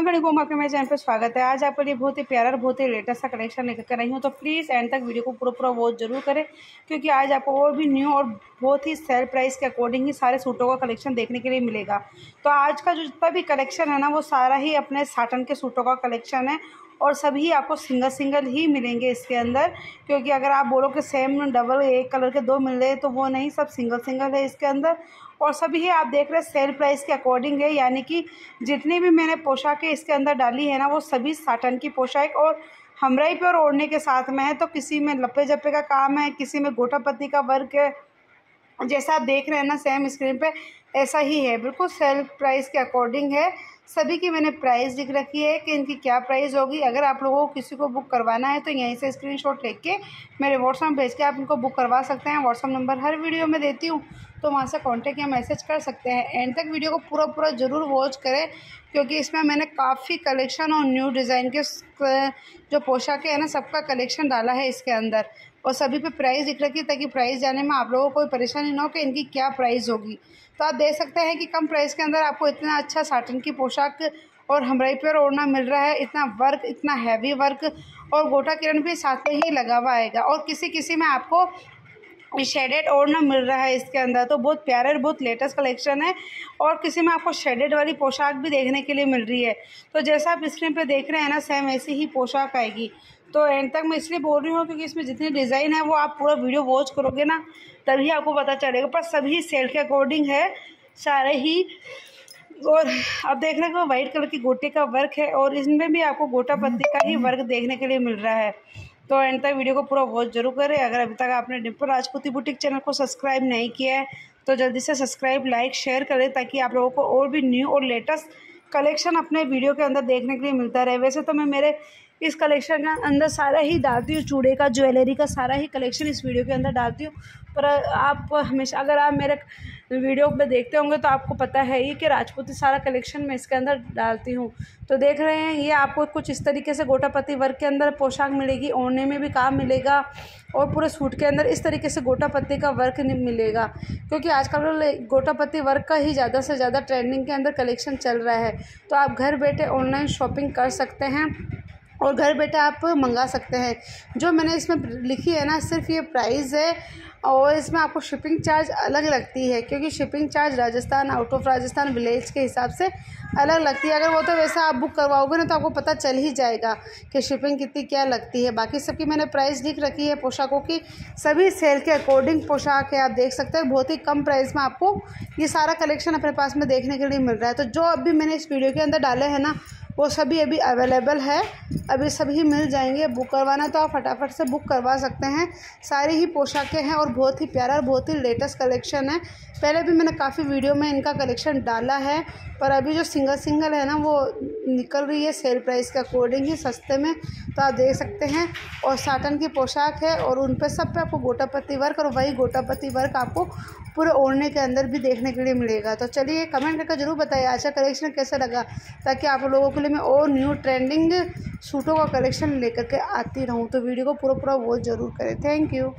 को आपके मेरे चैनल पर स्वागत है। आज आपके लिए बहुत ही प्यारा और बहुत ही लेटेस्ट सा कलेक्शन लेकर कर रही हूँ। तो प्लीज़ एंड तक वीडियो को पूरा पूरा वॉच ज़रूर करें, क्योंकि आज आपको और भी न्यू और बहुत ही सेल प्राइस के अकॉर्डिंग ही सारे सूटों का कलेक्शन देखने के लिए मिलेगा। तो आज का जो जितना भी कलेक्शन है ना, वो सारा ही अपने साटन के सूटों का कलेक्शन है और सभी आपको सिंगल सिंगल ही मिलेंगे इसके अंदर, क्योंकि अगर आप बोलो कि सेम डबल एक कलर के दो मिल रहे हैं तो वो नहीं, सब सिंगल सिंगल है इसके अंदर। और सभी आप देख रहे हैं, सेल प्राइस के अकॉर्डिंग है, यानी कि जितनी भी मैंने पोशाकें इसके अंदर डाली है ना, वो सभी साटन की पोशाक और हमराई और ओढ़ने के साथ में है तो किसी में लप्पे जप्पे का काम है, किसी में गोटा पत्ती का वर्क है, जैसा आप देख रहे हैं ना सेम स्क्रीन पे, ऐसा ही है, बिल्कुल सेल प्राइस के अकॉर्डिंग है, सभी की मैंने प्राइस लिख रखी है कि इनकी क्या प्राइस होगी, अगर आप लोगों को किसी को बुक करवाना है तो यहीं से स्क्रीनशॉट लेके मेरे व्हाट्सअप भेज के आप इनको बुक करवा सकते हैं व्हाट्सअप नंबर हर वीडियो में देती हूँ तो वहाँ से कॉन्टेक्ट या मैसेज कर सकते हैं। एंड तक वीडियो को पूरा पूरा ज़रूर वॉच करें, क्योंकि इसमें मैंने काफ़ी कलेक्शन और न्यू डिज़ाइन के जो पोशाकें हैं ना, सबका कलेक्शन डाला है इसके अंदर। और सभी पे प्राइस लिख रखी ताकि प्राइस जाने में आप लोगों को कोई परेशानी ना हो कि इनकी क्या प्राइस होगी। तो आप देख सकते हैं कि कम प्राइस के अंदर आपको इतना अच्छा साटन की पोशाक और हमराई पर ओढ़ना मिल रहा है। इतना वर्क इतना हैवी वर्क और गोटा किरण भी साथ में ही लगा हुआ आएगा। और किसी किसी में आपको शेडेड ओढ़ना मिल रहा है इसके अंदर। तो बहुत प्यारे और बहुत लेटेस्ट कलेक्शन है। और किसी में आपको शेडेड वाली पोशाक भी देखने के लिए मिल रही है। तो जैसा आप स्क्रीन पे देख रहे हैं ना सेम ऐसी ही पोशाक आएगी। तो एंड तक मैं इसलिए बोल रही हूँ क्योंकि इसमें जितनी डिज़ाइन है, वो आप पूरा वीडियो वॉच करोगे ना, तभी आपको पता चलेगा। पर सभी सेल के अकॉर्डिंग है। सारे ही और अब देख रहे वाइट कलर की गोटे का वर्क है और इसमें भी आपको गोटा पत्ती का ही वर्क देखने के लिए मिल रहा है। तो एंड तक वीडियो को पूरा वॉच ज़रूर करें। अगर अभी तक आपने डिम्पल राजपूती बुटीक चैनल को सब्सक्राइब नहीं किया है तो जल्दी से सब्सक्राइब लाइक शेयर करें ताकि आप लोगों को और भी न्यू और लेटेस्ट कलेक्शन अपने वीडियो के अंदर देखने के लिए मिलता रहे। वैसे तो मैं मेरे इस कलेक्शन के अंदर सारा ही डालती हूँ, चूड़े का, ज्वेलरी का सारा ही कलेक्शन इस वीडियो के अंदर डालती हूँ। पर आप हमेशा, अगर आप मेरे वीडियो में देखते होंगे तो आपको पता है ही कि राजपूती सारा कलेक्शन मैं इसके अंदर डालती हूँ। तो देख रहे हैं, ये आपको कुछ इस तरीके से गोटापति वर्क के अंदर पोशाक मिलेगी, ओढ़ने में भी काम मिलेगा और पूरे सूट के अंदर इस तरीके से गोटापत्ती का वर्क मिलेगा। क्योंकि आजकल गोटापत्ती वर्क का ही ज़्यादा से ज़्यादा ट्रेंडिंग के अंदर कलेक्शन चल रहा है। तो आप घर बैठे ऑनलाइन शॉपिंग कर सकते हैं। और घर बैठे आप मंगा सकते हैं। जो मैंने इसमें लिखी है ना, सिर्फ़ ये प्राइस है और इसमें आपको शिपिंग चार्ज अलग लगती है, क्योंकि shipping charge Rajasthan out of Rajasthan village के हिसाब से अलग लगती है। अगर वो तो वैसा आप बुक करवाओगे ना तो आपको पता चल ही जाएगा कि शिपिंग कितनी क्या लगती है। बाकी सबकी मैंने प्राइस लिख रखी है पोशाकों की। सभी सेल के अकॉर्डिंग पोशाक है, आप देख सकते हैं। बहुत ही कम प्राइस में आपको ये सारा कलेक्शन अपने पास में देखने के लिए मिल रहा है। तो जो अभी मैंने इस वीडियो के अंदर डाले हैं ना वो सभी अभी अवेलेबल है। अभी सभी मिल जाएँगे। बुक करवाना तो आप फटाफट से बुक करवा सकते हैं। सारी ही पोशाकें हैं और बहुत ही प्यारा और बहुत ही लेटेस्ट कलेक्शन है। पहले भी मैंने काफ़ी वीडियो में इनका कलेक्शन डाला है, पर अभी जो सिंगल सिंगल है ना, वो निकल रही है सेल प्राइस के अकॉर्डिंग ही सस्ते में। तो आप देख सकते हैं, और साटन की पोशाक है, और उन पर सब पे आपको गोटापत्ती वर्क, और वही गोटापत्ती वर्क आपको पूरे ओढ़ने के अंदर भी देखने के लिए मिलेगा। तो चलिए कमेंट करके ज़रूर बताइए अच्छा कलेक्शन कैसा लगा? ताकि आप लोगों के लिए मैं और न्यू ट्रेंडिंग सूटों का कलेक्शन लेकर के आती रहूँ। तो वीडियो को पूरा पूरा वॉच ज़रूर करें। Thank you